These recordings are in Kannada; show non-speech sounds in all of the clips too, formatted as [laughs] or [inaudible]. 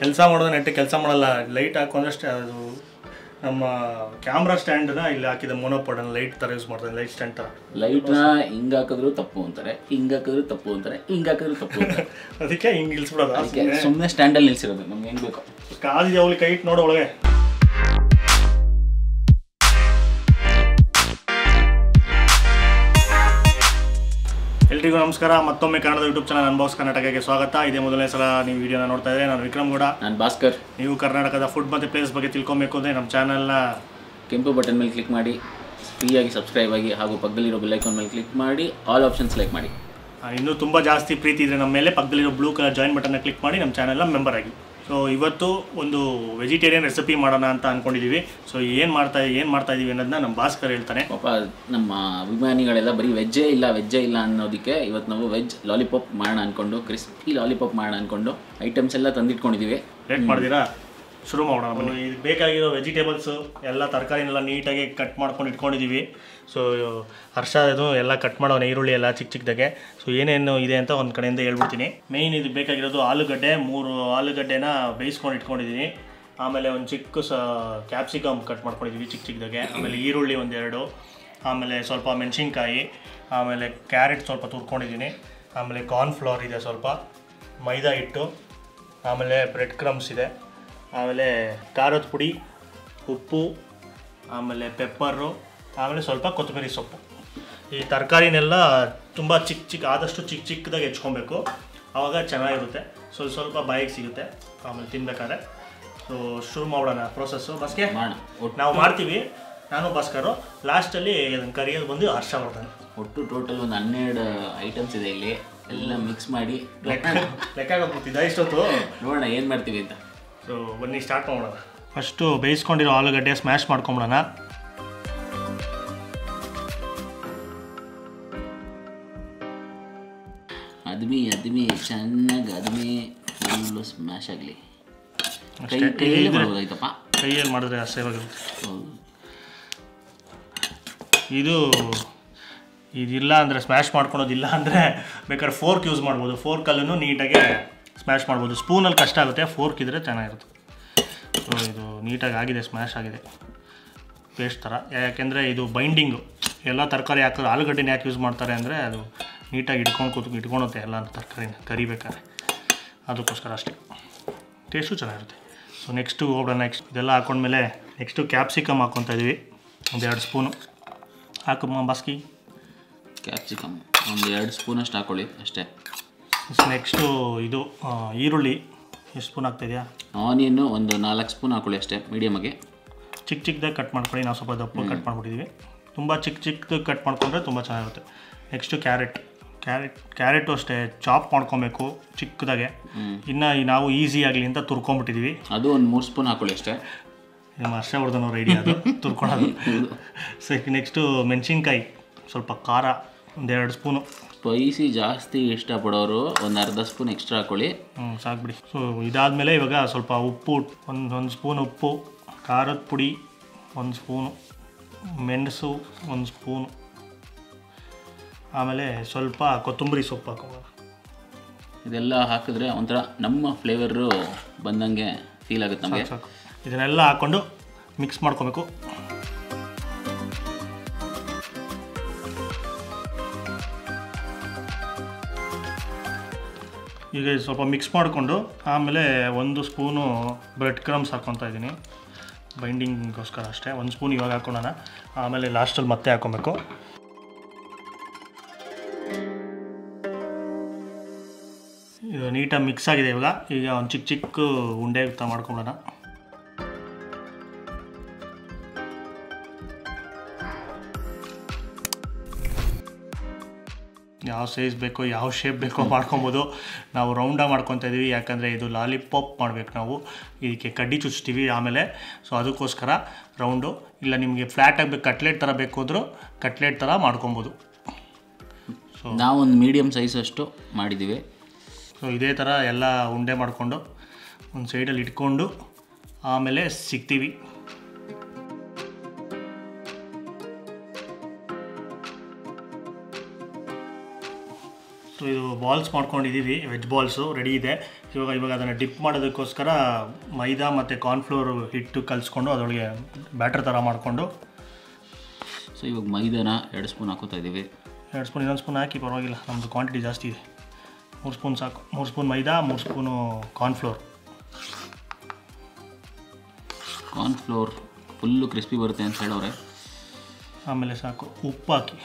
ಕೆಲಸ ಮಾಡೋದು ನೆಟ್ಟು ಕೆಲಸ ಮಾಡಲ್ಲ. ಲೈಟ್ ಹಾಕೊಂಡ್ರೆ ಅಷ್ಟೇ ಅದು ನಮ್ಮ ಕ್ಯಾಮ್ರಾ ಸ್ಟ್ಯಾಂಡ್ನ ಇಲ್ಲಿ ಹಾಕಿದ ಮೊನೋಪೋಡನ್ನ ಲೈಟ್ ಥರ ಯೂಸ್ ಮಾಡ್ತಾರೆ ಲೈಟ್ ಸ್ಟ್ಯಾಂಡ್ ಥರ ಲೈಟ್ನ ಹಿಂಗ್ ಹಾಕಿದ್ರು ತಪ್ಪು ಅಂತಾರೆ ಹಿಂಗ್ ಹಾಕಿದ್ರು ತಪ್ಪು ಅಂತಾರೆ ಹಿಂಗ್ ಹಾಕಿದ್ರು ತಪ್ಪು [laughs] ಅದಕ್ಕೆ ಹಿಂಗೆ ಅದಕ್ಕೆ ಸುಮ್ಮನೆ ಸ್ಟ್ಯಾಂಡಲ್ಲಿ ನಿಲ್ಸಿರೋದು ನಮ್ಗೆ ಹೆಂಗ್ ಬೇಕು. ಕಾದಿದೆ ಅವಳಿ ಕೈ ಇಟ್ಟು ನೋಡೋ ಒಳಗೆ ಎಲ್ರಿಗೂ ನಮಸ್ಕಾರ. ಮತ್ತೊಮ್ಮೆ ಕನ್ನಡದ ಯೂಟ್ಯೂಬ್ ಚಾನಲ್ ಅನ್ಬಾಕ್ಸ್ ಕರ್ನಾಟಕಕ್ಕೆ ಸ್ವಾಗತ. ಇದೇ ಮೊದಲನೇ ಸಲ ನೀವು ವಿಡಿಯೋನ ನೋಡ್ತಾ ಇದ್ರೆ ನಾನು ವಿಕ್ರಮ್ ಗೌಡ. ನಾನು ಭಾಸ್ಕರ್. ನೀವು ಕರ್ನಾಟಕದ ಫುಡ್ ಮತ್ತು ಪ್ಲೇಸ್ ಬಗ್ಗೆ ತಿಳ್ಕೊಬೇಕು ಅಂದರೆ ನಮ್ಮ ಚಾನಲ್ನ ಕೆಂಪು ಬಟನ್ ಮೇಲೆ ಕ್ಲಿಕ್ ಮಾಡಿ ಫ್ರೀಯಾಗಿ ಸಬ್ಸ್ಕ್ರೈಬ್ ಆಗಿ ಹಾಗೂ ಪಕ್ಕದಲ್ಲಿರೋ ಬೆಲ್ ಐಕಾನ್ ಮೇಲೆ ಕ್ಲಿಕ್ ಮಾಡಿ ಆಲ್ ಆಪ್ಷನ್ಸ್ ಲೈಕ್ ಮಾಡಿ. ಇನ್ನೂ ತುಂಬ ಜಾಸ್ತಿ ಪ್ರೀತಿ ಇದೆ ನಮ್ಮ ಮೇಲೆ ಪಕ್ಕದಲ್ಲಿರೋ ಬ್ಲೂ ಕಲರ್ ಜಾಯಿನ್ ಬಟನ್ನ ಕ್ಲಿಕ್ ಮಾಡಿ ನಮ್ಮ ಚಾನಲ್ನ ಮೆಂಬರ್ ಆಗಿ. ಸೊ ಇವತ್ತು ಒಂದು ವೆಜಿಟೇರಿಯನ್ ರೆಸಿಪಿ ಮಾಡೋಣ ಅಂತ ಅಂದ್ಕೊಂಡಿದ್ದೀವಿ ಸೊ ಏನು ಮಾಡ್ತಾ ಏನು ಮಾಡ್ತಾ ಇದ್ದೀವಿ ಅನ್ನೋದನ್ನ ನಮ್ಮ ಭಾಸ್ಕರ್ ಹೇಳ್ತಾನೆ. ಪಾಪ ನಮ್ಮ ಅಭಿಮಾನಿಗಳೆಲ್ಲ ಬರೀ ವೆಜ್ಜೇ ಇಲ್ಲ ವೆಜ್ಜೇ ಇಲ್ಲ ಅನ್ನೋದಕ್ಕೆ ಇವತ್ತು ನಾವು ವೆಜ್ ಲಾಲಿಪಾಪ್ ಮಾಡೋಣ ಅಂದ್ಕೊಂಡು ಕ್ರಿಸ್ಪಿ ಲಾಲಿಪಾಪ್ ಮಾಡೋಣ ಅಂದ್ಕೊಂಡು ಐಟಮ್ಸ್ ಎಲ್ಲ ತಂದಿಟ್ಕೊಂಡಿದ್ದೀವಿ ಲೇಟ್ ಮಾಡಿದ್ದೀರಾ ಶುರು ಮಾಡೋಣ ಇದು ಬೇಕಾಗಿರೋ ವೆಜಿಟೇಬಲ್ಸು ಎಲ್ಲ ತರಕಾರಿನೆಲ್ಲ ನೀಟಾಗಿ ಕಟ್ ಮಾಡ್ಕೊಂಡು ಇಟ್ಕೊಂಡಿದ್ದೀವಿ ಸೊ ಹರ್ಷ ಇದು ಎಲ್ಲ ಕಟ್ ಮಾಡೋಣ, ಈರುಳ್ಳಿ ಎಲ್ಲ ಚಿಕ್ಕ ಚಿಕ್ಕದಾಗೆ ಸೊ ಏನೇನು ಇದೆ ಅಂತ ಒಂದು ಕಡೆಯಿಂದ ಹೇಳ್ಬಿಡ್ತೀನಿ. ಮೇಯ್ನ್ ಇದು ಬೇಕಾಗಿರೋದು ಆಲೂಗಡ್ಡೆ. ಮೂರು ಆಲೂಗಡ್ಡೆನ ಬೇಯಿಸ್ಕೊಂಡು ಇಟ್ಕೊಂಡಿದ್ದೀನಿ ಆಮೇಲೆ ಒಂದು ಚಿಕ್ಕ ಸ ಕ್ಯಾಪ್ಸಿಕಮ್ ಕಟ್ ಮಾಡ್ಕೊಂಡಿದ್ದೀವಿ ಚಿಕ್ಕ ಚಿಕ್ಕದಾಗೆ ಆಮೇಲೆ ಈರುಳ್ಳಿ ಒಂದೆರಡು. ಆಮೇಲೆ ಸ್ವಲ್ಪ ಮೆಣಸಿನ್ಕಾಯಿ. ಆಮೇಲೆ ಕ್ಯಾರೆಟ್ ಸ್ವಲ್ಪ ತುರ್ಕೊಂಡಿದ್ದೀನಿ ಆಮೇಲೆ ಕಾರ್ನ್ಫ್ಲವರ್ ಇದೆ ಸ್ವಲ್ಪ. ಮೈದಾ ಹಿಟ್ಟು. ಆಮೇಲೆ ಬ್ರೆಡ್ ಕ್ರಮ್ಸ್ ಇದೆ. ಆಮೇಲೆ ಖಾರದ ಪುಡಿ ಉಪ್ಪು ಆಮೇಲೆ ಪೆಪ್ಪರು ಆಮೇಲೆ ಸ್ವಲ್ಪ ಕೊತ್ತಂಬರಿ ಸೊಪ್ಪು. ಈ ತರಕಾರಿನೆಲ್ಲ ತುಂಬ ಚಿಕ್ಕ ಚಿಕ್ಕ ಆದಷ್ಟು ಚಿಕ್ಕ ಚಿಕ್ಕದಾಗಿ ಹೆಚ್ಕೊಬೇಕು. ಆವಾಗ ಚೆನ್ನಾಗಿರುತ್ತೆ. ಸ್ವಲ್ಪ ಸ್ವಲ್ಪ ಬಾಯಿಗೆ ಸಿಗುತ್ತೆ. ಆಮೇಲೆ ತಿನ್ಬೇಕಾದ್ರೆ. ಸೊ ಶುರು ಮಾಡೋಣ ಪ್ರೊಸೆಸ್ಸು ಬಸ್ಗೆ ನಾವು ಮಾಡ್ತೀವಿ. ನಾನು ಭಾಸ್ಕರು. ಲಾಸ್ಟಲ್ಲಿ ಅದನ್ನು ಕರಿಯೋದು ಬಂದು ಹರ್ಷ ಮಾಡ್ತಾನೆ ಒಟ್ಟು ಟೋಟಲ್ ಒಂದು ಹನ್ನೆರಡು ಐಟಮ್ಸ್ ಇದೆ ಇಲ್ಲಿ. ಎಲ್ಲ ಮಿಕ್ಸ್ ಮಾಡಿ. ಲೆಕ್ಕ ಲೆಕ್ಕ ಗೊತ್ತಿದ್ದ ಇಷ್ಟೊತ್ತು? ನೋಡೋಣ ಏನು ಮಾಡ್ತೀವಿ ಅಂತ. ಸೊ ಬನ್ನಿ ಸ್ಟಾರ್ಟ್ ಮಾಡೋಣ. ಫಸ್ಟು ಬೇಯಿಸ್ಕೊಂಡಿರೋ ಆಲೂಗಡ್ಡೆ ಸ್ಮ್ಯಾಶ್ ಮಾಡ್ಕೊಂಬಿಡೋಣ. ಅದ್ಮಿ ಅದ್ಮಿ ಚೆನ್ನಾಗಿ ಅದ್ಮಿ ಫುಲ್ಲು ಸ್ಮ್ಯಾಶ್ ಆಗಲಿ. ಕೈ ಕೈಯಲ್ಲಿ ಮಾಡ್ಬೋದಾಯ್ತಪ್ಪ ಕೈಯಲ್ಲಿ ಮಾಡಿದ್ರೆ ಅಸಹ್ಯವಾಗಿರುತ್ತೆ ಹೌದು. ಇದು ಇದಿಲ್ಲ ಅಂದರೆ ಸ್ಮ್ಯಾಶ್ ಮಾಡ್ಕೊಳೋದಿಲ್ಲ ಅಂದರೆ ಬೇಕಾದ್ರೆ ಫೋರ್ಕ್ ಯೂಸ್ ಮಾಡ್ಬೋದು. ಫೋರ್ಕಲ್ಲೂ ನೀಟಾಗಿ ಸ್ಮ್ಯಾಶ್ ಮಾಡ್ಬೋದು. ಸ್ಪೂನಲ್ಲಿ ಕಷ್ಟ ಆಗುತ್ತೆ. ಫೋರ್ಕ್ ಇದ್ದರೆ ಚೆನ್ನಾಗಿರುತ್ತೆ. ಸೊ ಇದು ನೀಟಾಗಿ ಆಗಿದೆ ಸ್ಮ್ಯಾಶ್ ಆಗಿದೆ. ಪೇಸ್ಟ್ ಥರ ಯಾಕೆಂದರೆ ಇದು ಬೈಂಡಿಂಗು ಎಲ್ಲ ತರಕಾರಿ ಹಾಕಿದ್ರೆ ಆಲೂಗಡ್ಡೆನ ಯಾಕೆ ಯೂಸ್ ಮಾಡ್ತಾರೆ ಅಂದರೆ ಅದು ನೀಟಾಗಿ ಇಟ್ಕೊಂಡು ಕೂತು ಇಟ್ಕೊಳುತ್ತೆ ಎಲ್ಲ ತರಕಾರಿನ, ಕರಿಬೇಕಾದ್ರೆ. ಅದಕ್ಕೋಸ್ಕರ ಅಷ್ಟೇ. ಟೇಸ್ಟು ಚೆನ್ನಾಗಿರುತ್ತೆ. ಸೊ ನೆಕ್ಸ್ಟು ಹೋಗೋಣ ನೆಕ್ಸ್ಟ್ ಇದೆಲ್ಲ ಹಾಕೊಂಡ್ಮೇಲೆ ನೆಕ್ಸ್ಟು ಕ್ಯಾಪ್ಸಿಕಮ್ ಹಾಕ್ಕೊತಾ ಇದೀವಿ. ಒಂದೆರಡು ಸ್ಪೂನು ಹಾಕಮ್ಮ ಬಾಸ್ಕಿ. ಕ್ಯಾಪ್ಸಿಕಮ್ ಒಂದು ಎರಡು ಸ್ಪೂನಷ್ಟು ಹಾಕೊಳ್ಳಿ, ಅಷ್ಟೇ. ನೆಕ್ಸ್ಟು ಇದು ಈರುಳ್ಳಿ. ಎಷ್ಟು ಸ್ಪೂನ್ ಆಗ್ತಾಯಿದೆಯಾ ಆನಿಯನ್ನು ಒಂದು ನಾಲ್ಕು ಸ್ಪೂನ್ ಹಾಕೊಳ್ಳಿ ಅಷ್ಟೇ ಮೀಡಿಯಮಾಗಿ ಚಿಕ್ಕ ಚಿಕ್ಕದಾಗಿ ಕಟ್ ಮಾಡ್ಕೊಳ್ಳಿ. ನಾವು ಸ್ವಲ್ಪ ದಪ್ಪ ಕಟ್ ಮಾಡ್ಬಿಟ್ಟಿದ್ದೀವಿ ತುಂಬ ಚಿಕ್ಕ ಚಿಕ್ಕದಾಗಿ ಕಟ್ ಮಾಡ್ಕೊಂಡ್ರೆ ತುಂಬ ಚೆನ್ನಾಗಿರುತ್ತೆ. ನೆಕ್ಸ್ಟು ಕ್ಯಾರೆಟ್ ಕ್ಯಾರೆಟ್ ಕ್ಯಾರೆಟು ಅಷ್ಟೇ. ಚಾಪ್ ಮಾಡ್ಕೊಬೇಕು ಚಿಕ್ಕದಾಗೆ. ಇನ್ನು ನಾವು ಈಸಿ ಆಗಲಿ ಅಂತ ತುರ್ಕೊಂಬಿಟ್ಟಿದ್ದೀವಿ ಅದು ಒಂದು ಮೂರು ಸ್ಪೂನ್ ಹಾಕೊಳ್ಳಿ ಅಷ್ಟೇ. ನಮ್ಮ ಹರ್ಷವರ್ಧನ್ ಅವ್ರ ಐಡಿಯಾ ಅದು. ತುರ್ಕೊಳ್ಳೋದು ಸೊ ನೆಕ್ಸ್ಟು ಮೆಣಸಿನ್ಕಾಯಿ ಸ್ವಲ್ಪ ಖಾರ ಒಂದೆರಡು ಸ್ಪೂನು. ಸ್ಪೈಸಿ ಜಾಸ್ತಿ ಇಷ್ಟಪಡೋರು ಒಂದು ಅರ್ಧ ಸ್ಪೂನ್ ಎಕ್ಸ್ಟ್ರಾ ಹಾಕೊಳ್ಳಿ. ಹ್ಞೂ ಸಾಕ್ಬಿಡಿ. ಸೊ ಇದಾದಮೇಲೆ ಇವಾಗ ಸ್ವಲ್ಪ ಉಪ್ಪು ಒಂದು ಒಂದು ಸ್ಪೂನ್ ಉಪ್ಪು ಖಾರದ ಪುಡಿ ಒಂದು ಸ್ಪೂನು ಮೆಣಸು ಒಂದು ಸ್ಪೂನು ಆಮೇಲೆ ಸ್ವಲ್ಪ ಕೊತ್ತಂಬರಿ ಸೊಪ್ಪು ಹಾಕೋಣ. ಇದೆಲ್ಲ ಹಾಕಿದ್ರೆ ಒಂಥರ ನಮ್ಮ ಫ್ಲೇವರು ಬಂದಂಗೆ ಫೀಲ್ ಆಗುತ್ತೆ ನಮಗೆ. ಇದನ್ನೆಲ್ಲ ಹಾಕ್ಕೊಂಡು ಮಿಕ್ಸ್ ಮಾಡ್ಕೊಬೇಕು. ಈಗ ಸ್ವಲ್ಪ ಮಿಕ್ಸ್ ಮಾಡಿಕೊಂಡು ಆಮೇಲೆ ಒಂದು ಸ್ಪೂನು ಬ್ರೆಡ್ ಕ್ರಮ್ಸ್ ಹಾಕ್ಕೊತಾ ಇದ್ದೀನಿ. ಬೈಂಡಿಂಗ್ಗೋಸ್ಕರ ಅಷ್ಟೇ. ಒಂದು ಸ್ಪೂನ್ ಇವಾಗ ಹಾಕೊಳ್ಳೋಣ ಆಮೇಲೆ ಲಾಸ್ಟಲ್ಲಿ ಮತ್ತೆ ಹಾಕ್ಕೊಬೇಕು. ಇದು ನೀಟಾಗಿ ಮಿಕ್ಸ್ ಆಗಿದೆ ಇವಾಗ. ಈಗ ಒಂದು ಚಿಕ್ಕ ಚಿಕ್ಕ ಉಂಡೆ ಮಾಡ್ಕೊಳ್ಳೋಣ. ಯಾವ ಸೈಜ್ ಬೇಕೋ ಯಾವ ಶೇಪ್ ಬೇಕೋ ಮಾಡ್ಕೊಬೋದು. ನಾವು ರೌಂಡಾಗಿ ಮಾಡ್ಕೊತಾ ಇದ್ದೀವಿ ಯಾಕಂದರೆ ಇದು ಲಾಲಿಪಾಪ್ ಮಾಡಬೇಕು ನಾವು. ಇದಕ್ಕೆ ಕಡ್ಡಿ ಚುಚ್ತೀವಿ ಆಮೇಲೆ. ಸೊ ಅದಕ್ಕೋಸ್ಕರ ರೌಂಡು ಇಲ್ಲ ನಿಮಗೆ ಫ್ಲ್ಯಾಟಾಗಿ ಆಗಬೇಕು ಕಟ್ಲೆಟ್ ಥರ ಬೇಕಾದರೂ ಕಟ್ಲೆಟ್ ಥರ ಮಾಡ್ಕೊಬೋದು. ಸೊ ನಾವೊಂದು ಮೀಡಿಯಮ್ ಸೈಜ್ ಅಷ್ಟು ಮಾಡಿದ್ದೀವಿ. ಸೊ ಇದೇ ಥರ ಎಲ್ಲ ಉಂಡೆ ಮಾಡಿಕೊಂಡು ಒಂದು ಸೈಡಲ್ಲಿ ಇಟ್ಕೊಂಡು ಆಮೇಲೆ ಸಿಗ್ತೀವಿ. ಇದು ಬಾಲ್ಸ್ ಮಾಡ್ಕೊಂಡಿದ್ದೀವಿ ವೆಜ್ ಬಾಲ್ಸು ರೆಡಿ ಇದೆ. ಇವಾಗ ಇವಾಗ ಅದನ್ನು ಡಿಪ್ ಮಾಡೋದಕ್ಕೋಸ್ಕರ ಮೈದಾ ಮತ್ತು ಕಾರ್ನ್ಫ್ಲೋರ್ ಹಿಟ್ಟು ಕಲಿಸ್ಕೊಂಡು ಅದರೊಳಗೆ ಬ್ಯಾಟರ್ ಥರ ಮಾಡಿಕೊಂಡು. ಸೊ ಇವಾಗ ಮೈದಾನ ಎರಡು ಸ್ಪೂನ್ ಹಾಕೋತಾ ಇದ್ದೀವಿ. ಎರಡು ಸ್ಪೂನ್ ಇನ್ನೊಂದು ಸ್ಪೂನ್ ಹಾಕಿ ಪರವಾಗಿಲ್ಲ ನಮ್ಮದು ಕ್ವಾಂಟಿಟಿ ಜಾಸ್ತಿ ಇದೆ. ಮೂರು ಸ್ಪೂನ್ ಸಾಕು ಮೂರು ಸ್ಪೂನ್ ಮೈದಾ ಮೂರು spoon cornflour cornflour full crispy ಬರುತ್ತೆ ಅಂತ ಹೇಳೋರೆ ಆಮೇಲೆ ಸಾಕು ಉಪ್ಪು ಹಾಕಿ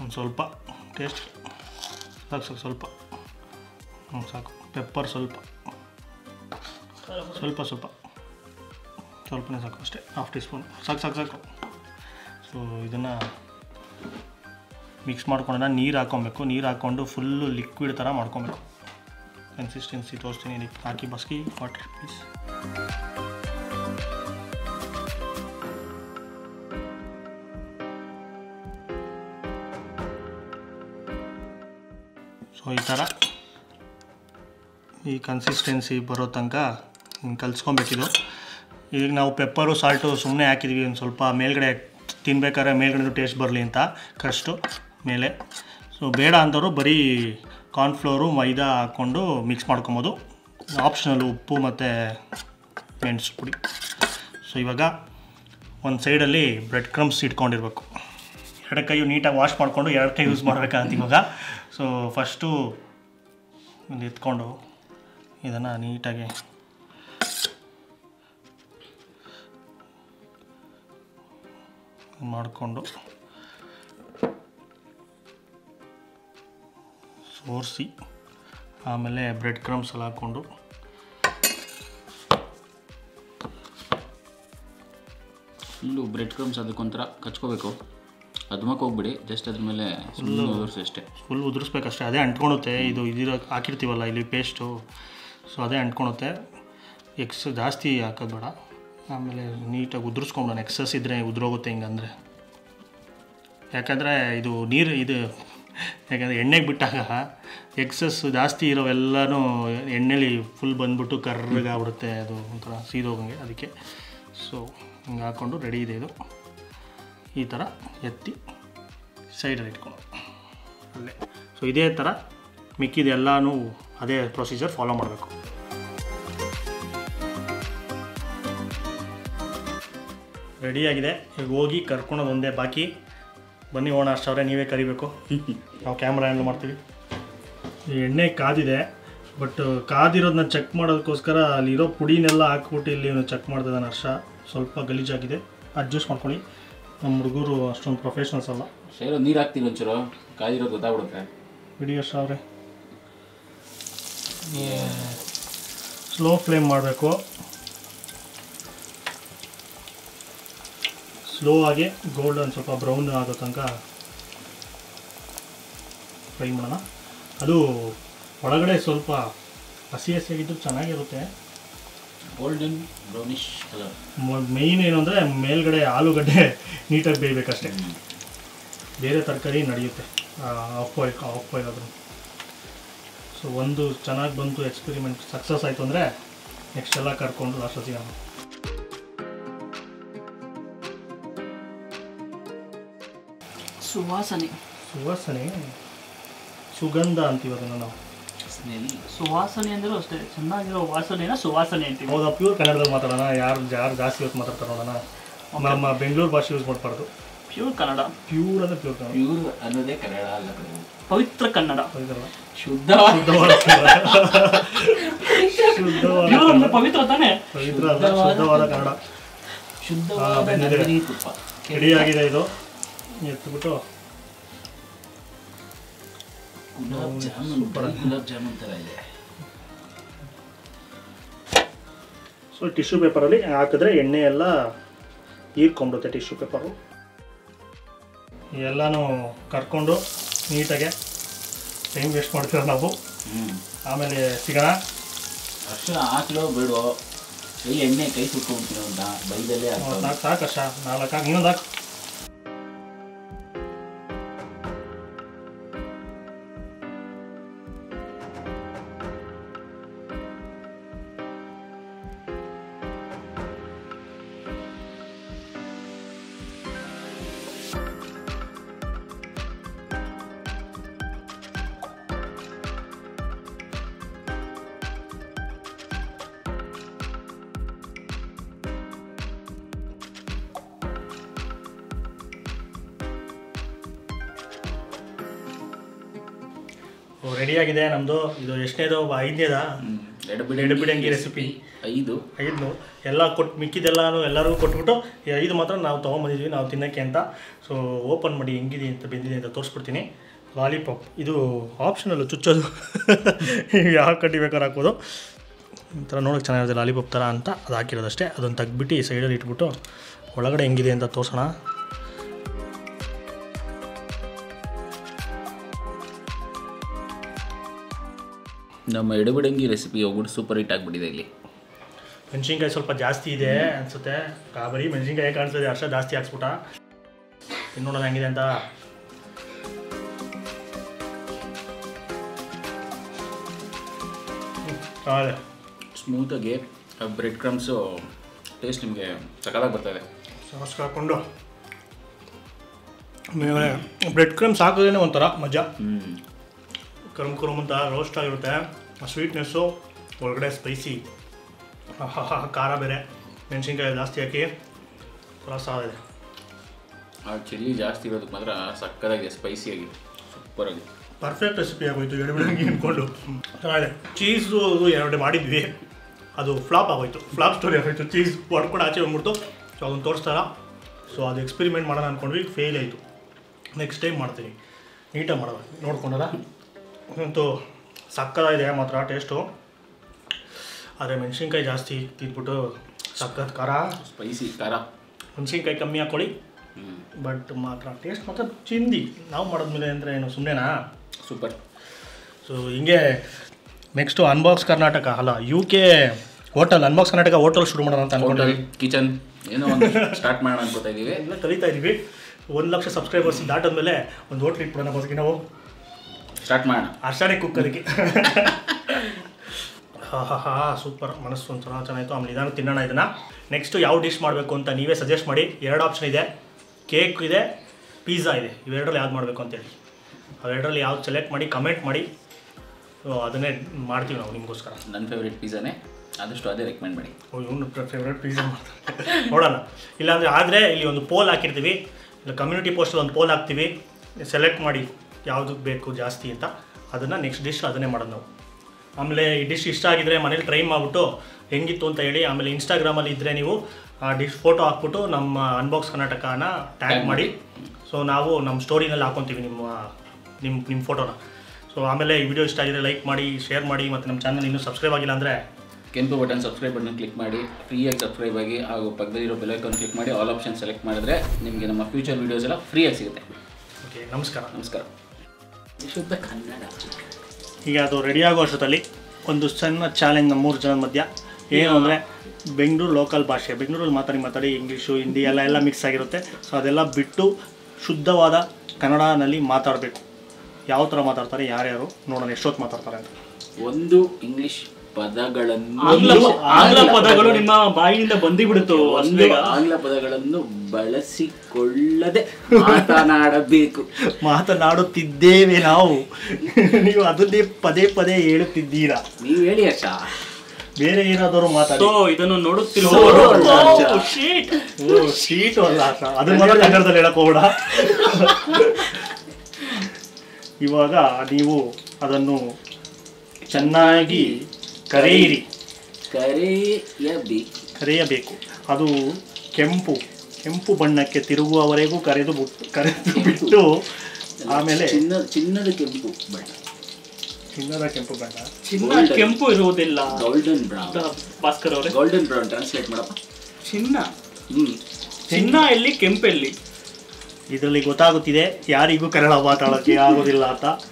ಒಂದು ಸ್ವಲ್ಪ ಟೇಸ್ಟ್ ಸಾಕು ಸ್ವಲ್ಪ. ಹ್ಞೂ ಸಾಕು. ಪೆಪ್ಪರ್ ಸ್ವಲ್ಪ. ಸ್ವಲ್ಪ ಸ್ವಲ್ಪ. ಸ್ವಲ್ಪನೇ ಸಾಕು ಅಷ್ಟೇ. ಹಾಫ್ ಟೀ ಸ್ಪೂನ್ ಸಾಕು ಸಾಕು ಸಾಕು. ಸೊ ಇದನ್ನು ಮಿಕ್ಸ್ ಮಾಡ್ಕೊಂಡ ನೀರು ಹಾಕ್ಕೊಬೇಕು ನೀರು ಹಾಕ್ಕೊಂಡು ಫುಲ್ಲು ಲಿಕ್ವಿಡ್ ಥರ ಮಾಡ್ಕೊಬೇಕು. ಕನ್ಸಿಸ್ಟೆನ್ಸಿ ತೋರಿಸ್ತೀನಿ. ಹಾಕಿ, ಬಸ್ಕಿ ವಾಟರ್ ಪ್ಲೀಸ್ ಈ ಥರ ಈ ಕನ್ಸಿಸ್ಟೆನ್ಸಿ ಬರೋ ತನಕ ಹಿಂಗೆ ಕಲಿಸ್ಕೊಬೇಕಿದು. ಈಗ ನಾವು ಪೆಪ್ಪರು ಸಾಲ್ಟು ಸುಮ್ಮನೆ ಹಾಕಿದ್ವಿ ಒಂದು ಸ್ವಲ್ಪ, ಮೇಲ್ಗಡೆ ತಿನ್ಬೇಕಾದ್ರೆ ಮೇಲ್ಗಡೆ ಟೇಸ್ಟ್ ಬರಲಿ ಅಂತ ಕಷ್ಟು ಮೇಲೆ. ಸೊ ಬೇಡ ಅಂದವರು ಬರೀ ಕಾರ್ನ್ಫ್ಲೋರು ಮೈದಾ ಹಾಕ್ಕೊಂಡು ಮಿಕ್ಸ್ ಮಾಡ್ಕೊಬೋದು. ಆಪ್ಷನಲ್ ಉಪ್ಪು ಮತ್ತು ಮೆಣಸು ಪುಡಿ. ಸೊ ಇವಾಗ ಒಂದು ಸೈಡಲ್ಲಿ ಬ್ರೆಡ್ ಕ್ರಮ್ಸ್ ಇಟ್ಕೊಂಡಿರ್ಬೇಕು. ಎರಡು ಕೈಯು ನೀಟಾಗಿ ವಾಶ್ ಮಾಡಿಕೊಂಡು ಎರಡು ಕೈ ಯೂಸ್ ಮಾಡಬೇಕಾಗತ್ತೆ ಇವಾಗ. ಸೊ ಫಸ್ಟು ಒಂದು ಎತ್ಕೊಂಡು ಇದನ್ನು ನೀಟಾಗಿ ಮಾಡಿಕೊಂಡು ಸೋರಿಸಿ, ಆಮೇಲೆ ಬ್ರೆಡ್ ಕ್ರಮ್ಸ್ ಎಲ್ಲ ಹಾಕ್ಕೊಂಡು ಫುಲ್ಲು ಬ್ರೆಡ್ ಕ್ರಮ್ಸ್ ಅದಕ್ಕೊಂಥರ ಕಚ್ಕೋಬೇಕು. ಅದ್ಮಕ್ಕೆ ಹೋಗ್ಬಿಡಿ ಜಸ್ಟ್ ಅದ್ರ ಮೇಲೆ ಸುಮ್ಮನೆ ಉದುರಿಸಿ ಅಷ್ಟೇ. ಫುಲ್ ಉದುರಿಸ್ಬೇಕಷ್ಟೇ ಅದೇ ಅಂಟ್ಕೊಳುತ್ತೆ. ಇದು ಇದಿರೋ ಹಾಕಿರ್ತೀವಲ್ಲ ಇಲ್ಲಿ ಪೇಸ್ಟು ಸೊ ಅದೇ ಅಂಟ್ಕೊಳುತ್ತೆ. ಎಕ್ಸ್ ಜಾಸ್ತಿ ಹಾಕೋದು ಬೇಡ. ಆಮೇಲೆ ನೀಟಾಗಿ ಉದುರಿಸ್ಕೊಂಡು ಎಕ್ಸಸ್ ಇದ್ದರೆ ಉದುರೋಗುತ್ತೆ ಹಿಂಗಂದರೆ. ಯಾಕಂದರೆ ಇದು ನೀರು ಇದು ಯಾಕಂದರೆ ಎಣ್ಣೆಗೆ ಬಿಟ್ಟಾಗ ಎಕ್ಸಸ್ ಜಾಸ್ತಿ ಇರೋವೆಲ್ಲನೂ ಎಣ್ಣೆಲಿ ಫುಲ್ ಬಂದ್ಬಿಟ್ಟು ಕರ್ರಗಾಗ್ಬಿಡುತ್ತೆ. ಅದು ಒಂಥರ ಸೀದೋಗಂಗೆ ಅದಕ್ಕೆ. ಸೊ ಹಿಂಗೆ ಹಾಕ್ಕೊಂಡು ರೆಡಿ ಇದೆ ಇದು. ಈ ಥರ ಎತ್ತಿ ಸೈಡಲ್ಲಿ ಇಟ್ಕೊಂಡು ಅಲ್ಲೇ. ಸೊ ಇದೇ ಥರ ಮಿಕ್ಕಿದೆಲ್ಲನೂ ಅದೇ ಪ್ರೊಸೀಜರ್ ಫಾಲೋ ಮಾಡಬೇಕು. ರೆಡಿಯಾಗಿದೆ ಈಗ ಹೋಗಿ ಕರ್ಕೊಳೋದು ಒಂದೇ ಬಾಕಿ. ಬನ್ನಿ ಹೋಣ ಅಷ್ಟವ್ರೆ ನೀವೇ ಕರಿಬೇಕು. ನಾವು ಕ್ಯಾಮ್ರಾ ಹ್ಯಾಂಡಲ್ ಮಾಡ್ತೀವಿ. ಈ ಎಣ್ಣೆ ಕಾದಿದೆ ಬಟ್ ಕಾದಿರೋದನ್ನ ಚೆಕ್ ಮಾಡೋದಕ್ಕೋಸ್ಕರ ಅಲ್ಲಿರೋ ಪುಡಿನೆಲ್ಲ ಹಾಕ್ಬಿಟ್ಟು ಇಲ್ಲಿ ಚೆಕ್ ಮಾಡ್ತಿದ್ದಾನೆ ಹರ್ಷ. ಸ್ವಲ್ಪ ಗಲೀಜಾಗಿದೆ. ಅಡ್ಜಸ್ಟ್ ಮಾಡ್ಕೊಳ್ಳಿ. ನಮ್ಮ ಹುಡುಗರು ಅಷ್ಟೊಂದು ಪ್ರೊಫೆಷನಲ್ಸ್ ಅಲ್ಲ. ಶೇರು ನೀರು ಹಾಕ್ತೀನಿ ಒಂಚೂರು? ಕಾದಿರೋದು ಗೊತ್ತಾಗ್ಬಿಡುತ್ತೆ. ಬಿಡಿ ಹರ್ಷ ಅವರೇ. ಸ್ಲೋ ಫ್ಲೇಮ್ ಮಾಡಬೇಕು. ಸ್ಲೋ ಆಗಿ ಗೋಲ್ಡನ್ ಸ್ವಲ್ಪ ಬ್ರೌನ್ ಆಗೋ ತನಕ ಫ್ರೈ ಮಾಡೋಣ. ಅದು ಒಳಗಡೆ ಸ್ವಲ್ಪ ಹಸಿ ಹಸಿಯಾಗಿದ್ದು ಚೆನ್ನಾಗಿರುತ್ತೆ. ಗೋಲ್ಡನ್ ಬ್ರೌನಿಶ್ ಕಲರ್ ಮೇಯ್ನ್ ಏನು ಅಂದರೆ ಮೇಲ್ಗಡೆ ಆಲೂಗಡ್ಡೆ [laughs] ನೀಟಾಗಿ ಬೇಯಬೇಕಷ್ಟೇ. ಬೇರೆ ತರಕಾರಿ ನಡೆಯುತ್ತೆ. ಆಫ್ ಬಾಯ್ಲ್ ಆಫ್ ಬಾಯ್ಲ್ ಆದರೂ. ಸೊ ಒಂದು ಚೆನ್ನಾಗಿ ಬಂತು ಎಕ್ಸ್ಪೆರಿಮೆಂಟ್ ಸಕ್ಸಸ್ ಆಯಿತು ಅಂದರೆ ನೆಕ್ಸ್ಟ್ ಎಲ್ಲ ಕರ್ಕೊಂಡು ಲಾಸ್ಟ್ ಸಿಗೋಣ. ಸುವಾಸನೆ. ಸುವಾಸನೆ ಸುಗಂಧ ಅಂತೀವಿ ಅದನ್ನು ನಾವು. ಸ್ಮೆಲ್ ಸುವಾಸನೆ ಅಂದರೂ ಅಷ್ಟೇ ಚೆನ್ನಾಗಿರೋ ವಾಸನೆನ ಸುವಾಸನೆ ಅಂತೀವಿ. ಹೌದಾ? ಪ್ಯೂರ್ ಕನ್ನಡದಲ್ಲಿ ಮಾತಾಡೋಣ ಯಾರು ಯಾರು ಜಾಸ್ತಿ ಇವತ್ತು ಮಾತಾಡ್ತಾರೆ ನೋಡೋಣ. ನಮ್ಮ ಬೆಂಗಳೂರು ಭಾಷೆ ಯೂಸ್ ಮಾಡಬಾರ್ದು. ಪ್ಯೂರ್ ಕನ್ನಡ. ಪ್ಯೂರ್ ಅಂದರೆ ಪ್ಯೂರ್ ಕನ್ನಡ. ಪ್ಯೂರ್ ಅನ್ನೋದೇ ಕನ್ನಡ ಅಲ್ಲ ಪವಿತ್ರ ಕನ್ನಡ. ಶುದ್ಧ ಶುದ್ಧವಾದ ಪವಿತ್ರ ತಾನೇ? ಪವಿತ್ರ ಶುದ್ಧವಾದ ಕನ್ನಡ. ಶುದ್ಧವಾದ. ನಂದಿನಿ ತುಪ್ಪ. ರೆಡಿಯಾಗಿದೆ ಇದು. ಎತ್ಬಿಟ್ಟು ಗುಲಾಬ್ ಜಾಮೂನ್ ಗುಲಾಬ್ ಜಾಮೂನ್ ಥರ ಇದೆ. ಸೊ ಟಿಶ್ಯೂ ಪೇಪರಲ್ಲಿ ಹಾಕಿದ್ರೆ ಎಣ್ಣೆ ಎಲ್ಲ ಹೀರ್ಕೊಂಬಿಡುತ್ತೆ ಟಿಶ್ಯೂ ಪೇಪರು ಎಲ್ಲನೂ ಕರ್ಕೊಂಡು ನೀಟಾಗೆ ಟೈಮ್ ವೇಸ್ಟ್ ಮಾಡ್ತೀರ ನಾವು. ಆಮೇಲೆ ಸಿಗೋಣ. ಅಷ್ಟು ಹಾಕ್ಲೋ ಬೇಡೋ ಇಲ್ಲಿ ಎಣ್ಣೆ ಕೈ ಸುಟ್ಕೊಂಡ್ತೀನಿ ಅಂತ ಬೈದಲ್ಲೇ ಸಾಕು ಸಾಕಷ್ಟ ನಾಲ್ಕು ಹಾಕಿ ಇನ್ನೊಂದು ಹಾಕು. ರೆಡಿಯಾಗಿದೆ ನಮ್ಮದು ಇದು ಎಷ್ಟನೇದು? ಐದನೇದಾ? ಎಡಬಿಡ ಎಡಬಿಡಂಗಿ ರೆಸಿಪಿ ಐದು. ಐದು ಎಲ್ಲ ಕೊಟ್ಟು ಮಿಕ್ಕಿದೆಲ್ಲನೂ ಎಲ್ಲರಿಗೂ ಕೊಟ್ಬಿಟ್ಟು ಈ ಐದು ಮಾತ್ರ ನಾವು ತೊಗೊಂಬಂದಿದ್ವಿ ನಾವು ತಿನ್ನೋಕ್ಕೆ ಅಂತ. ಸೊ ಓಪನ್ ಮಾಡಿ ಹೆಂಗಿದೆ ಅಂತ ಬೆಂದಿದೆ ಅಂತ ತೋರಿಸ್ಬಿಡ್ತೀನಿ. ಲಾಲಿಪಾಪ್ ಇದು ಆಪ್ಷನಲ್ಲು ಚುಚ್ಚೋದು. [laughs] ಯಾವ ಕಡ್ಡಿ ಬೇಕಾದ್ರೆ ಹಾಕ್ಬೋದು. ಈ ಥರ ನೋಡೋಕೆ ಚೆನ್ನಾಗಿರುತ್ತೆ ಲಾಲಿಪಾಪ್ ಥರ ಅಂತ. ಅದು ಹಾಕಿರೋದಷ್ಟೇ. ಅದನ್ನು ತೆಗ್ಬಿಟ್ಟು ಈ ಸೈಡಲ್ಲಿ ಇಟ್ಬಿಟ್ಟು ಒಳಗಡೆ ಹೆಂಗಿದೆ ಅಂತ ತೋರಿಸೋಣ. ನಮ್ಮ ಎಡಬಿಡಂಗಿ ರೆಸಿಪಿ ಹೋಗ್ಬಿಟ್ಟು ಸೂಪರ್ ಹಿಟ್ ಆಗಿಬಿಟ್ಟಿದೆ ಇಲ್ಲಿ. ಮೆಣಸಿನ್ಕಾಯಿ ಸ್ವಲ್ಪ ಜಾಸ್ತಿ ಇದೆ ಅನಿಸುತ್ತೆ. ಕಾಬರಿ ಮೆಣಸಿನ್ಕಾಯಿ ಕಾಣಿಸ್ತದೆ ಅರ್ಷ ಜಾಸ್ತಿ ಹಾಕ್ಸ್ಬಿಟ್ಟ. ಇನ್ನು ನೋಡೋದು ಹೆಂಗಿದೆ ಅಂತ. ಸ್ಮೂತಾಗಿ ಬ್ರೆಡ್ ಕ್ರಮ್ಸು ಟೇಸ್ಟ್ ನಿಮಗೆ ಸಕಾಲಾಗಿ ಬರ್ತದೆ ಸಾಸ್ ಹಾಕ್ಕೊಂಡು ಆಮೇಲೆ ಬ್ರೆಡ್ ಕ್ರಮ್ಸ್ ಹಾಕೋದೇನೆ ಒಂಥರ ಮಜಾ. ಕರುಮ್ ಕರುಮ್ ಅಂತ ರೋಸ್ಟ್ ಆಗಿರುತ್ತೆ. ಸ್ವೀಟ್ನೆಸ್ಸು ಒಳಗಡೆ ಸ್ಪೈಸಿ ಖಾರ ಬೇರೆ. ಮೆಣಸಿನ್ಕಾಯಿ ಜಾಸ್ತಿ ಹಾಕಿ ಇದೆ. ಆ ಚಿಲ್ಲಿ ಜಾಸ್ತಿ ಇರೋದಕ್ಕೆ ಮಾತ್ರ ಸಕ್ಕದಾಗಿದೆ ಸ್ಪೈಸಿಯಾಗಿ ಸೂಪರಾಗಿ ಪರ್ಫೆಕ್ಟ್ ರೆಸಿಪಿ ಆಗೋಯ್ತು ಎಡಬಿಡಂಗಿ ಅಂದ್ಕೊಂಡು ಚೆನ್ನಾಗಿದೆ. ಚೀಸು ಎರಡು ಮಾಡಿದ್ವಿ. ಅದು ಫ್ಲಾಪ್ ಆಗೋಯ್ತು. ಫ್ಲಾಪ್ ಸ್ಟೋರಿ ಆಗೋಯ್ತು. ಚೀಸ್ ಹೊಡ್ಕೊಂಡು ಆಚೆ ಬಂದ್ಬಿಡ್ತು. ಸೊ ಅದನ್ನು ತೋರಿಸ್ತಾರ. ಸೊ ಅದು ಎಕ್ಸ್ಪೆರಿಮೆಂಟ್ ಮಾಡೋಣ ಅಂದ್ಕೊಂಡ್ವಿ ಫೇಲ್ ಆಯಿತು. ನೆಕ್ಸ್ಟ್ ಟೈಮ್ ಮಾಡ್ತೀನಿ. ನೀಟಾಗಿ ಮಾಡೋದು ನೋಡ್ಕೊಂಡಲ್ಲ ಅಂತೂ ಸಕ್ಕದಾಗಿದೆ ಮಾತ್ರ ಟೇಸ್ಟು ಆದರೆ ಮೆಣಸಿನ್ಕಾಯಿ ಜಾಸ್ತಿ ತಿಂದ್ಬಿಟ್ಟು ಸಕ್ಕತ್ ಖಾರ. ಸ್ಪೈಸಿ ಖಾರ. ಮೆಣಸಿನ್ಕಾಯಿ ಕಮ್ಮಿ ಹಾಕ್ಕೊಳ್ಳಿ ಬಟ್ ಮಾತ್ರ ಟೇಸ್ಟ್ ಮಾತ್ರ ಚಿಂದಿ ನಾವು ಮಾಡಿದ್ಮೇಲೆ ಅಂದರೆ ಏನು ಸುಮ್ಮನೆನಾ ಸೂಪರ್ ಸೊ ಹಿಂಗೆ ನೆಕ್ಸ್ಟು ಅನ್ಬಾಕ್ಸ್ ಕರ್ನಾಟಕ ಅಲ್ಲ U K hotel unbox Karnataka hotel ಶುರು ಮಾಡೋಣ ಅಂತ ಅನ್ಕೊಂಡ್ರಿ ಕಿಚನ್ ಏನೋ ಒಂದು ಸ್ಟಾರ್ಟ್ ಮಾಡೋಣ ಅನ್ಕೋತಾ ಇದ್ದೀವಿ ಎಲ್ಲ ಕಲಿತಾ ಇದ್ದೀವಿ ಒಂದು ಲಕ್ಷ ಸಬ್ಸ್ಕ್ರೈಬರ್ಸ್ ದಾಟದ್ಮೇಲೆ ಒಂದು ಹೋಟ್ಲ್ ಇಟ್ಬಿಡೋಣ ಬಸ್ಗೆ ನಾವು. ಸ್ಟಾರ್ಟ್ ಮಾಡೋಣ. ಅರ್ಶಾನೆ ಕುಕ್ ಅದಕ್ಕೆ. ಹಾ ಹಾ ಹಾ ಸೂಪರ್ ಮನಸ್ಸು ಒಂದು ಚೆನ್ನಾಗಿ ಚೆನ್ನಾಗಿತ್ತು ಆಮೇಲೆ ನಿಧಾನ ತಿನ್ನೋಣ ಇದನ್ನು. ನೆಕ್ಸ್ಟು ಯಾವ ಡಿಶ್ ಮಾಡಬೇಕು ಅಂತ ನೀವೇ ಸಜೆಸ್ಟ್ ಮಾಡಿ. ಎರಡು ಆಪ್ಷನ್ ಇದೆ. ಕೇಕ್ ಇದೆ ಪಿಜ್ಜಾ ಇದೆ. ಇವೆರಡರಲ್ಲಿ ಯಾವ್ದು ಮಾಡಬೇಕು ಅಂತೇಳಿ ಅವೆರಡರಲ್ಲಿ ಯಾವ್ದು ಸೆಲೆಕ್ಟ್ ಮಾಡಿ ಕಮೆಂಟ್ ಮಾಡಿ. ಸೊ ಅದನ್ನೇ ಮಾಡ್ತೀವಿ ನಾವು ನಿಮಗೋಸ್ಕರ. ನನ್ನ ಫೇವ್ರೇಟ್ ಪಿಜ್ಜಾನೇ ಆದಷ್ಟು ಅದೇ ರೆಕಮೆಂಡ್ ಮಾಡಿ. ಓ ಇವನು ಫೇವ್ರೇಟ್ ಪಿಜ್ಜಾ ಮಾಡ್ತಾರೆ ನೋಡೋಣ. ಇಲ್ಲಾಂದರೆ ಆದರೆ ಇಲ್ಲಿ ಒಂದು ಪೋಲ್ ಹಾಕಿರ್ತೀವಿ. ಇಲ್ಲ ಕಮ್ಯುನಿಟಿ ಪೋಸ್ಟಲ್ಲಿ ಒಂದು ಪೋಲ್ ಹಾಕ್ತೀವಿ. ಸೆಲೆಕ್ಟ್ ಮಾಡಿ. ಯಾವುದಕ್ಕೆ ಬೇಕು ಜಾಸ್ತಿ ಅಂತ ಅದನ್ನು ನೆಕ್ಸ್ಟ್ ಡಿಶ್ ಅದನ್ನೇ ಮಾಡೋದು ನಾವು. ಆಮೇಲೆ ಈ ಡಿಶ್ ಇಷ್ಟ ಆಗಿದ್ರೆ ಮನೇಲಿ ಟ್ರೈ ಮಾಡಿಬಿಟ್ಟು ಹೆಂಗಿತ್ತು ಅಂತ ಹೇಳಿ ಆಮೇಲೆ ಇನ್ಸ್ಟಾಗ್ರಾಮಲ್ಲಿ ಇದ್ದರೆ ನೀವು ಆ ಡಿಶ್ ಫೋಟೋ ಹಾಕ್ಬಿಟ್ಟು ನಮ್ಮ ಅನ್ಬಾಕ್ಸ್ ಕರ್ನಾಟಕನ ಟ್ಯಾಗ್ ಮಾಡಿ. ಸೊ ನಾವು ನಮ್ಮ ಸ್ಟೋರಿನಲ್ಲಿ ಹಾಕೊತೀವಿ ನಿಮ್ಮ ನಿಮ್ಮ ನಿಮ್ಮ ಫೋಟೋನ ಸೊ ಆಮೇಲೆ ಈ ವಿಡಿಯೋ ಇಷ್ಟ ಆಗಿದ್ರೆ ಲೈಕ್ ಮಾಡಿ ಶೇರ್ ಮಾಡಿ ಮತ್ತು ನಮ್ಮ ಚಾನಲ್ ಇನ್ನೂ ಸಬ್ಸ್ಕ್ರೈಬ್ ಆಗಿಲ್ಲ ಅಂದರೆ ಕೆಂಪು ಬಟನ್ ಸಬ್ಸ್ಕ್ರೈಬ್ ಬಟನ್ ಕ್ಲಿಕ್ ಮಾಡಿ ಫ್ರೀಯಾಗಿ ಸಬ್ಸ್ಕ್ರೈಬ್ ಆಗಿ ಹಾಗೂ ಪಕ್ಕದಲ್ಲಿರೋ ಬೆಲ್ ಐಕಾನ್ ಕ್ಲಿಕ್ ಮಾಡಿ ಆಲ್ ಆಪ್ಷನ್ ಸೆಲೆಕ್ಟ್ ಮಾಡಿದ್ರೆ ನಿಮಗೆ ನಮ್ಮ ಫ್ಯೂಚರ್ ವೀಡಿಯೋಸ್ ಎಲ್ಲ ಫ್ರೀಯಾಗಿ ಸಿಗುತ್ತೆ. ಓಕೆ ನಮಸ್ಕಾರ. ನಮಸ್ಕಾರ. ಶುದ್ಧ ಕನ್ನಡ ಈಗ ಅದು ರೆಡಿ ಆಗೋ ಅಷ್ಟೊತ್ತಲ್ಲಿ ಒಂದು ಸಣ್ಣ ಚಾಲೆಂಜ್ ನಮ್ಮ ಮೂರು ಜನದ ಮಧ್ಯ. ಏನು ಅಂದರೆ ಬೆಂಗಳೂರು ಲೋಕಲ್ ಭಾಷೆ ಬೆಂಗಳೂರಲ್ಲಿ ಮಾತಾಡಿ ಮಾತಾಡಿ ಇಂಗ್ಲೀಷು ಹಿಂದಿ ಎಲ್ಲ ಎಲ್ಲ ಮಿಕ್ಸ್ ಆಗಿರುತ್ತೆ. ಸೊ ಅದೆಲ್ಲ ಬಿಟ್ಟು ಶುದ್ಧವಾದ ಕನ್ನಡನಲ್ಲಿ ಮಾತಾಡಬೇಕು. ಯಾವ ಥರ ಮಾತಾಡ್ತಾರೆ ಯಾರ್ಯಾರು ನೋಡೋಣ ಎಷ್ಟೊತ್ತು ಮಾತಾಡ್ತಾರೆ ಅಂತ. ಒಂದು ಇಂಗ್ಲಿಷ್ ಪದಗಳನ್ನು ಆಂಗ್ಲ ಪದಗಳು ನಿಮ್ಮ ಬಾಯಿಯಿಂದ ಬಂದಿ ಬಿಡುತ್ತು ಆಂಗ್ಲ ಪದಗಳನ್ನು ಬಳಸಿಕೊಳ್ಳದೆ ಮಾತನಾಡಬೇಕು. [laughs] ಮಾತನಾಡುತ್ತಿದ್ದೇವೆ ನಾವು. [laughs] ನೀವು ಅದನ್ನೇ ಪದೇ ಪದೇ ಹೇಳುತ್ತಿದ್ದೀರಾ? ನೀವು ಹೇಳಿ ಅಕ್ಕ ಬೇರೆ ಏನಾದರೂ ಮಾತಾಡಿ. ಸೊ ಇದನ್ನು ನೋಡುತ್ತಿಲ್ಲ ಶೀಟ್ ಓ ಶೀಟು ಅಲ್ಲ ಅಕ್ಕ. ಅದನ್ನ ಮಾತ್ರ ಕನ್ನಡದಲ್ಲಿ ಹೇಳಕ್ ಹೋಗ್ಬೇಡ. [laughs] ಇವಾಗ ನೀವು ಅದನ್ನು ಚೆನ್ನಾಗಿ ಕರೆಯಿರಿ ಕರೆಯಬೇಕು ಕರೆಯಬೇಕು. ಅದು ಕೆಂಪು ಕೆಂಪು ಬಣ್ಣಕ್ಕೆ ತಿರುಗುವವರೆಗೂ ಕರೆದು ಬಿಟ್ಟು ಕರೆದು ಬಿಟ್ಟು ಆಮೇಲೆ ಚಿನ್ನ ಚಿನ್ನದ ಕೆಂಪು ಬಣ್ಣ. ಚಿನ್ನದ ಕೆಂಪು ಬಣ್ಣ. ಚಿನ್ನ ಕೆಂಪು ಇರುವುದಿಲ್ಲ. ಗೋಲ್ಡನ್ ಬ್ರೌನ್ ಭಾಸ್ಕರ್ ಅವರೇ. ಗೋಲ್ಡನ್ ಬ್ರೌನ್ ಟ್ರಾನ್ಸ್ಲೇಟ್ ಮಾಡಪ್ಪ. ಚಿನ್ನ. ಹ್ಮ್. ಚಿನ್ನ ಎಲ್ಲಿ? ಕೆಂಪೆಲ್ಲಿ? ಇದರಲ್ಲಿ ಗೊತ್ತಾಗುತ್ತಿದೆ ಯಾರಿಗೂ ಕನ್ನಡ ಮಾತಾಡೋಕ್ಕೆ ಆಗೋದಿಲ್ಲ ಅಂತ.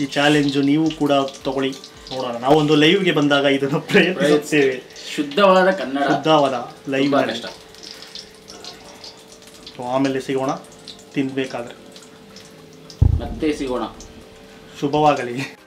ಈ ಚಾಲೆಂಜು ನೀವು ಕೂಡ ತಗೊಳ್ಳಿ. ನೋಡೋಣ. ನಾವೊಂದು ಲೈವ್ಗೆ ಬಂದಾಗ ಇದನ್ನು ಪ್ರಯತ್ನಿಸುತ್ತೇವೆ. ಶುದ್ಧವಾದ ಕನ್ನಡ. ಶುದ್ಧವಾದ ಲೈವ್ ಆಮೇಲೆ ಸಿಗೋಣ. ತಿನ್ಬೇಕಾದ್ರೆ. ಮತ್ತೆ ಸಿಗೋಣ. ಶುಭವಾಗಲಿ.